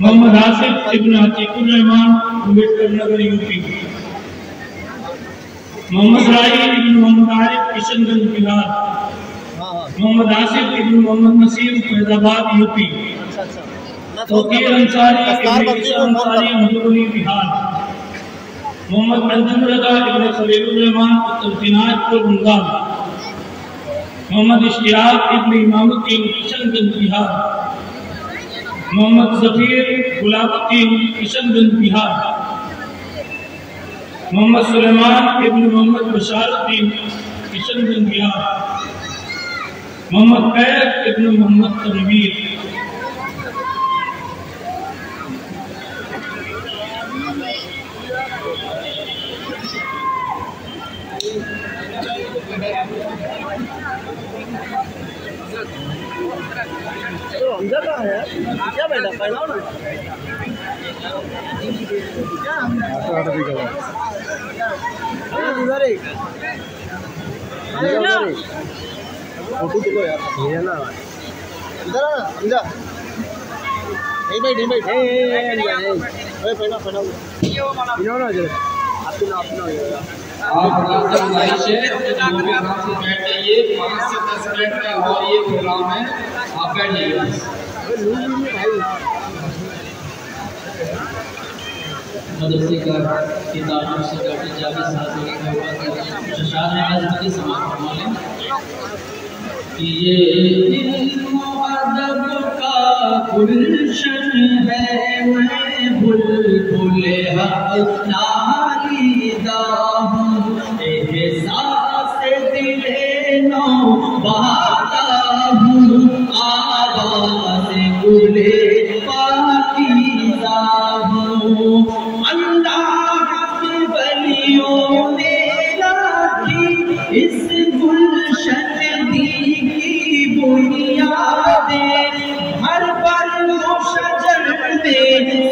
محمد آصف ابن عتیق الرحمان امبیڈکر نگر، یوپی۔ محمد رائی ابن محمد عارف، کشن گنج بہار محمد آصف ابن محمد نصیر فیض آباد یوپی۔ توقیر انصاری ابن عیسیٰ انصاری مدھوبنی بہار محمد منظم رضا ابن خلیل الرحمان اتر دیناج پور بنگال محمد اشتیاق ابن امام الدین، کشن گنج بہار محمد ظفیر گلاب الدین کشن گنج بہار۔ محمد سلیمان ابن محمد بشار الدین کشن گنج بہار۔ محمد قید ابن محمد تنویر۔ حمزہ کہاں ہے کیا بیٹا پہلاؤ نا ادھر ہی فوٹو تو یار یہ نا ادھر آ حمزہ نہیں بیٹھ نہیں بیٹھ اے پہلا پہلا یہ نا جرا اپنا اپنا آپ ناظر لائش ہے جو بھی آرام سے بیٹھ جائیے پانچ سے دس منٹ کا اور یہ پروگرام ہے۔ آپ بیٹھ جائیے مدرسے کا کتابوں سے ڈاکٹر جاوید صاحب نے لکھا ہوا کہ ششار نے عظمتی سماعت فرما لیں کہ یہ علم و ادب کا گلشن ہے میں بلبل حق نالیدہ ہوں احساس دل نو بہاتا ہوں۔ ہر پل شجر میں